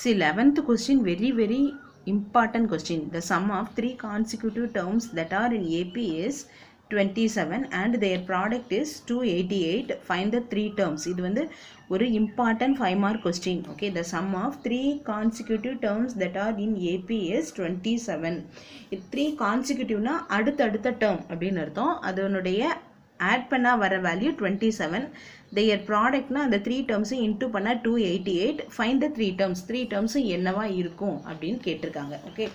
See, 11th question, very, very important question. The sum of three consecutive terms that are in AP is 27 and their product is 288. Find the three terms. இது வந்து ஒரு important 5 mark question. Okay, the sum of three consecutive terms that are in AP is 27. இது three கான்சிக்யூட்டிவ்னா அடுத்தடுத்த term அப்படின்னு அர்த்தம் அதனுடைய add பண்ணால் வர வேல்யூ டுவெண்ட்டி செவன் தேயர் ப்ராடக்ட்னா அந்த த்ரீ டேர்ம்ஸும் இன்ட்டு பண்ணால் two eighty eight find the three terms three டேர்ம்ஸும் என்னவா இருக்கும் அப்படின்னு கேட்டிருக்காங்க. ஓகே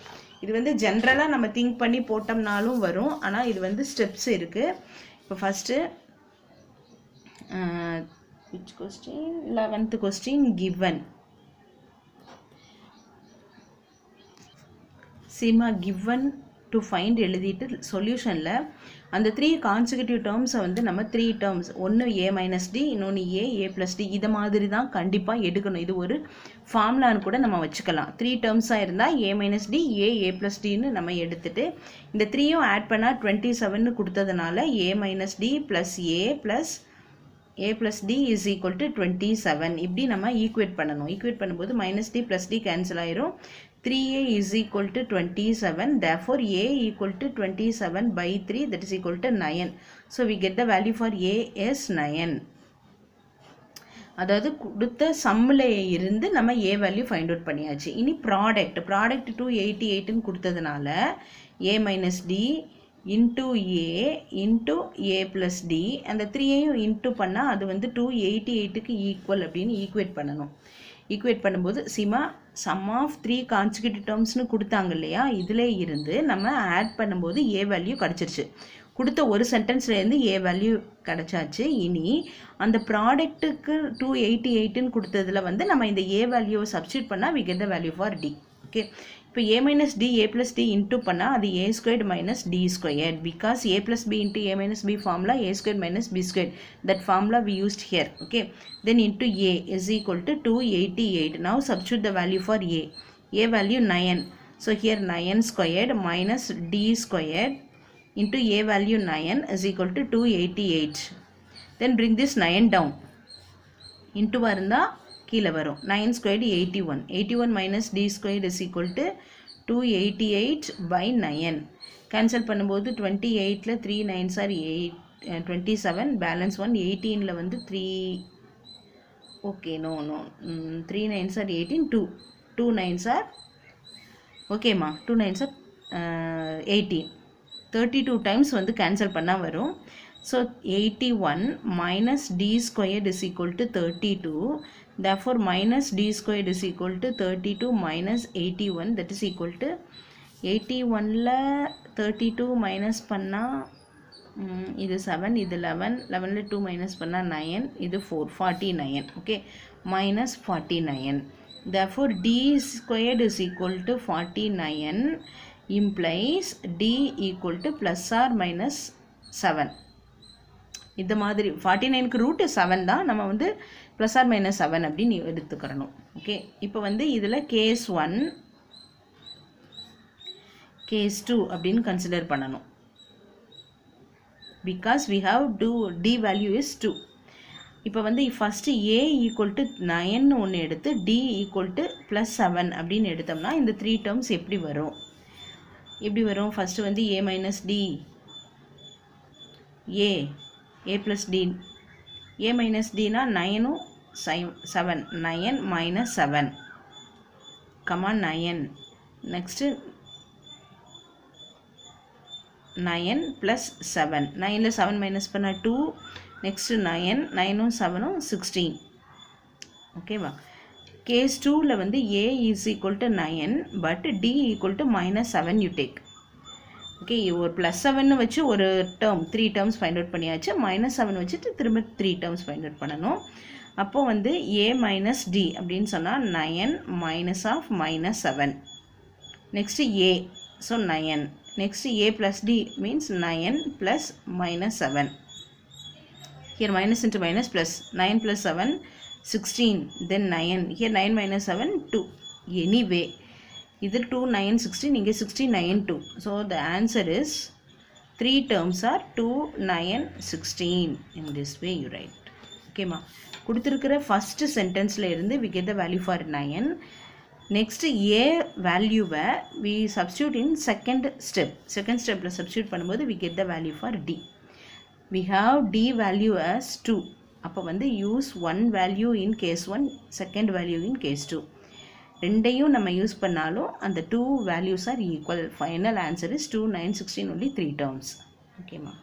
இது வந்து ஜென்ரலாக நம்ம திங்க் பண்ணி போட்டோம்னாலும் வரும். ஆனால் இது வந்து ஸ்டெப்ஸ் இருக்குது இப்போ first which question eleventh question given Seema given to find எழுதிட்டு சொல்யூஷனில் அந்த த்ரீ கான்சிக்யூட்டிவ் டேர்ம்ஸை வந்து நம்ம த்ரீ டேர்ம்ஸ் ஒன்று ஏ மைனஸ் டி இன்னொன்று ஏ ஏ ப்ளஸ் டி இதை மாதிரி தான் கண்டிப்பாக எடுக்கணும். இது ஒரு ஃபார்முலான்னு கூட நம்ம வச்சுக்கலாம். த்ரீ டேர்ம்ஸாக இருந்தால் a minus d a a plus டின்னு நம்ம எடுத்துட்டு இந்த த்ரீயும் ஆட் பண்ணால் டுவெண்ட்டி செவன் கொடுத்ததுனால a minus d plus a plus a plus d is equal to twenty seven இப்படி நம்ம ஈக்குவேட் பண்ணணும். ஈக்குவேட் பண்ணும்போது minus d plus d cancel ஆயிரும். 3a is equal to 27 therefore a equal to 27 by 3 that is equal to 9 so we get the value for a is 9 அதாவது கொடுத்த சம்மில் இருந்து நம்ம ஏ வேல்யூ ஃபைண்ட் அவுட் பண்ணியாச்சு. இனி product product two eighty எயிட்டுன்னு கொடுத்ததுனால a minus d into a into a plus d அந்த த்ரீயையும் இன்ட்டு பண்ணால் அது வந்து டூ எயிட்டி எயிட்டுக்கு ஈக்குவல் அப்படின்னு ஈக்குவேட் பண்ணணும். ஈக்குவேட் பண்ணும்போது Sima sum of three consecutive டேர்ம்ஸ்னு கொடுத்தாங்க இல்லையா? இதில் இருந்து நம்ம ஆட் பண்ணும்போது ஏ வேல்யூ கிடச்சிருச்சு. கொடுத்த ஒரு சென்டென்ஸ்லேருந்து ஏ வேல்யூ கிடச்சாச்சு. இனி அந்த ப்ராடக்ட்டுக்கு டூ எயிட்டி எயிட்டுன்னு கொடுத்ததுல வந்து நம்ம இந்த ஏ வேல்யூவை சப்ஸ்டியூட் பண்ணால் we get the value for d okay இப்போ a minus d a plus d into பண்ணால் அது a squared minus d squared because a plus b into a minus b formula a square minus b square that formula we used here okay then into a is equal to two eighty eight now substitute the value for a a value nine so here nine squared minus d squared into a value 9 is equal to 288 then bring this 9 down. Into இருந்தால் கீழே வரும். Nine squared eighty one eighty one minus d squared is equal to two eighty eight by nine cancel பண்ணும்போது twenty எயிட்டில் three nine sir eight twenty seven balance one எயிட்டீனில் வந்து three okay no no three nine sir eighteen two two nine sir ஓகேம்மா two nine sir eighteen thirty two times வந்து cancel பண்ணால் வரும். So eighty one minus d squared is equal to thirty two therefore minus d squared is equal to 32 minus 81 that is equal to 81ல 32 minus பண்ணா இது 7 இது 11 11ல 2 minus பண்ணா 9 இது 4 49 okay minus 49 therefore d squared is equal to 49 implies d equal to plus or minus 7 இந்த மாதிரி forty நைனுக்கு route seven தான் நம்ம வந்து ப்ளஸ் ஆர் மைனஸ் செவன் அப்படின்னு எடுத்துக்கிறணும். ஓகே இப்போ வந்து இதில் கேஸ் ஒன் கேஸ் டூ அப்படின்னு கன்சிடர் பண்ணணும். Because we have two d value is two இப்போ வந்து first a equal to nine ஒன்று எடுத்து d equal to plus seven அப்படின்னு எடுத்தோம்னா இந்த த்ரீ டேர்ம்ஸ் எப்படி வரும்? எப்படி வரும்? ஃபஸ்ட்டு வந்து a minus d a a plus d a minus Tina நயனும் சை seven nine minus seven comma nine next nine plus seven நயனில் seven minus பண்ணால் டூ நெக்ஸ்ட்டு நயன் நயனும் செவனும் சிக்ஸ்டீன் ஓகேவா கேஸ் டூவில் வந்து a is equal to nine but d equal to minus seven you take okay ஒரு plus செவன்னு வச்சு ஒரு term three terms find out பண்ணியாச்சு. மைனஸ் செவன் வச்சுட்டு திரும்ப த்ரீ டேர்ம்ஸ் ஃபைண்ட் அவுட் பண்ணணும். அப்போது வந்து ஏ மைனஸ் டி அப்படின்னு சொன்னால் nine minus of minus seven next a so nine next a plus d means nine plus minus seven here minus into minus plus 9 plus 7 16 then 9 here 9 minus 7 2 anyway either 2 9 16 இங்கே 16 9 2 so the answer is three terms are 2 9 16 in this way you write. ஓகேம்மா கொடுத்துருக்கிற first சென்டென்ஸில் இருந்து we get the value for 9 next a வேல்யூவை we substitute in second step second ஸ்டெப்பில் substitute பண்ணும்போது we get the value for d we have d value as two அப்போ வந்து use one value in case one second value in case two ரெண்டையும் நம்ம use பண்ணாலும் அந்த two values are equal final answer is two nine sixteen only three terms ஓகேம்மா